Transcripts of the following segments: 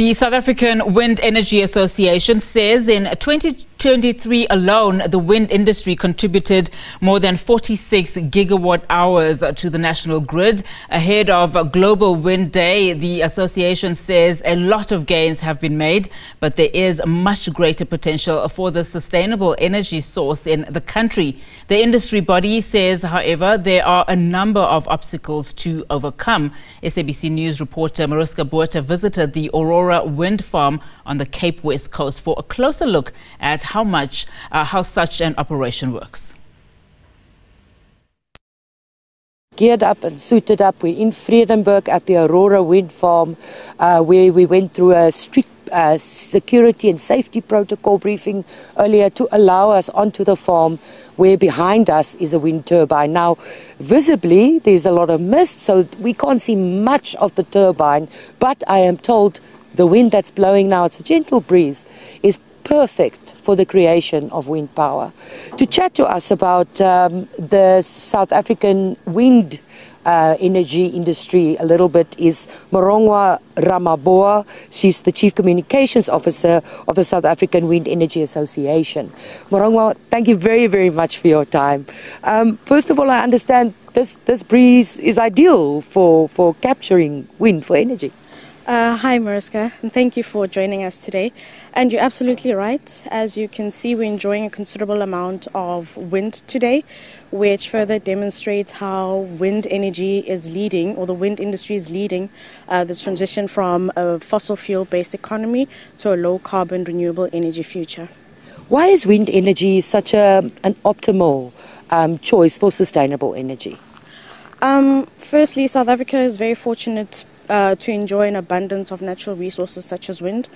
The South African Wind Energy Association says in 2023 alone, the wind industry contributed more than 46 gigawatt hours to the national grid. Ahead of Global Wind Day, the association says a lot of gains have been made, but there is much greater potential for the sustainable energy source in the country. The industry body says, however, there are a number of obstacles to overcome. SABC News reporter Mariska Botha visited the Aurora wind farm on the Cape West Coast for a closer look at how much, uh, how such an operation works. geared up and suited up. We're in Vredenburg at the Aurora Wind Farm, uh, where we went through a strict uh, security and safety protocol briefing earlier to allow us onto the farm, where behind us is a wind turbine. Now, visibly, there's a lot of mist, so we can't see much of the turbine, but I am told the wind that's blowing now, it's a gentle breeze, is perfect for the creation of wind power. To chat to us about um, the South African wind uh, energy industry a little bit is Morongwa Ramaboa. She's the Chief Communications Officer of the South African Wind Energy Association. Morongwa, thank you very, very much for your time. Um, first of all, I understand this, this breeze is ideal for, for capturing wind for energy. Uh, hi, Mariska, and thank you for joining us today. And you're absolutely right. As you can see, we're enjoying a considerable amount of wind today, which further demonstrates how wind energy is leading, or the wind industry is leading, uh, the transition from a fossil fuel based economy to a low carbon renewable energy future. Why is wind energy such a, an optimal um, choice for sustainable energy? Um, firstly, South Africa is very fortunate uh, to enjoy an abundance of natural resources such as wind.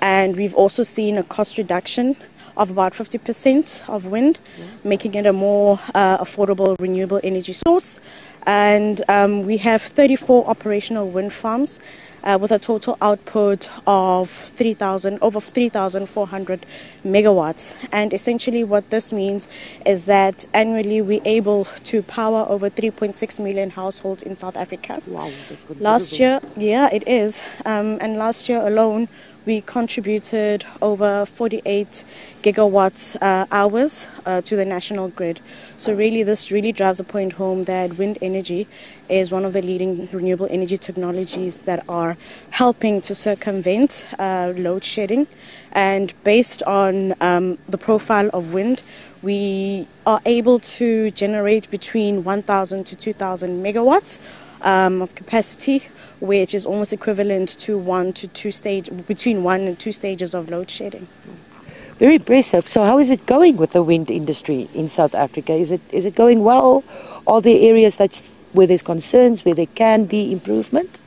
And we've also seen a cost reduction of about 50% of wind, making it a more uh, affordable renewable energy source. And um, we have 34 operational wind farms uh, with a total output of 3,000 over 3,400 megawatts. And essentially, what this means is that annually we're able to power over 3.6 million households in South Africa. Wow, last year, yeah, it is. Um, and last year alone, we contributed over 48 gigawatts uh, hours uh, to the national grid. So really, this really drives a point home that wind energy is one of the leading renewable energy technologies that are helping to circumvent uh, load shedding. And based on um, the profile of wind, we are able to generate between 1,000 to 2,000 megawatts um, of capacity, which is almost equivalent to one to two stage between one and two stages of load shedding. Very impressive. So, how is it going with the wind industry in South Africa? Is it is it going well? Are there areas that where there's concerns, where there can be improvement?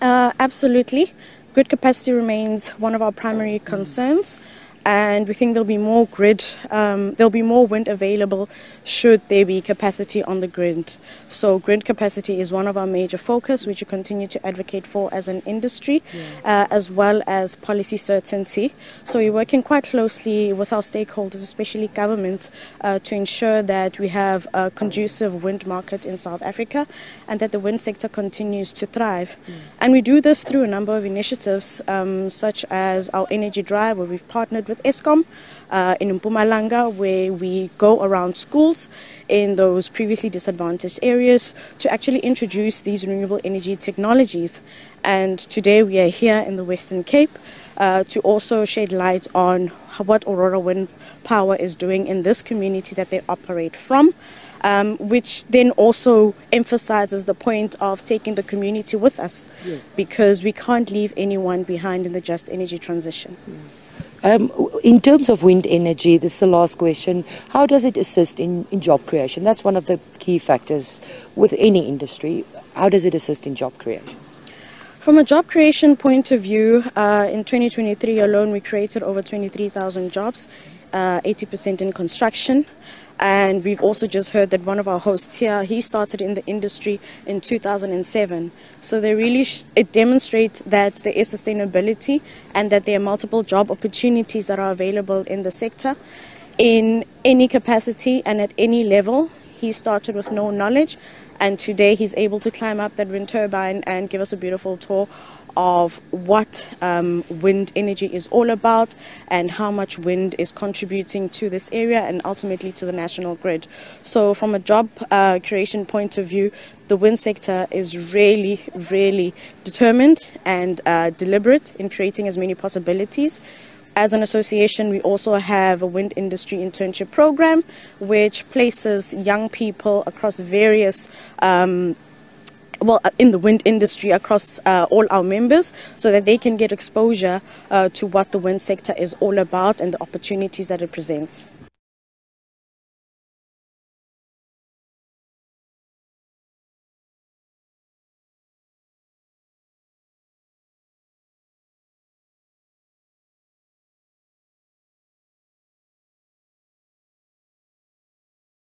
Uh, absolutely. Grid capacity remains one of our primary concerns and we think there'll be more grid, um, there'll be more wind available should there be capacity on the grid. So grid capacity is one of our major focus, which we continue to advocate for as an industry, yeah. uh, as well as policy certainty. So we're working quite closely with our stakeholders, especially government, uh, to ensure that we have a conducive wind market in South Africa and that the wind sector continues to thrive. Mm. And we do this through a number of initiatives, um, such as our energy drive, where we've partnered with with Eskom uh, in Mpumalanga, where we go around schools in those previously disadvantaged areas to actually introduce these renewable energy technologies. And today we are here in the Western Cape uh, to also shed light on what Aurora Wind Power is doing in this community that they operate from. Um, which then also emphasizes the point of taking the community with us yes. because we can't leave anyone behind in the just energy transition. Mm. Um, in terms of wind energy, this is the last question. How does it assist in, in job creation? That's one of the key factors with any industry. How does it assist in job creation? From a job creation point of view, uh, in 2023 alone, we created over 23,000 jobs, uh, 80% in construction. And we've also just heard that one of our hosts here, he started in the industry in 2007. So they really it demonstrates that there is sustainability and that there are multiple job opportunities that are available in the sector in any capacity and at any level. He started with no knowledge, and today he's able to climb up that wind turbine and give us a beautiful tour of what um, wind energy is all about and how much wind is contributing to this area and ultimately to the national grid. So, from a job uh, creation point of view, the wind sector is really, really determined and uh, deliberate in creating as many possibilities. As an association, we also have a wind industry internship program, which places young people across various um, well, uh, in the wind industry across uh, all our members so that they can get exposure uh, to what the wind sector is all about and the opportunities that it presents.